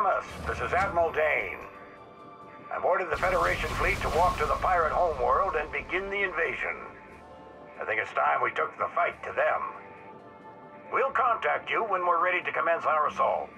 Samus, this is Admiral Dane. I've ordered the Federation fleet to walk to the pirate homeworld and begin the invasion. I think it's time we took the fight to them. We'll contact you when we're ready to commence our assault.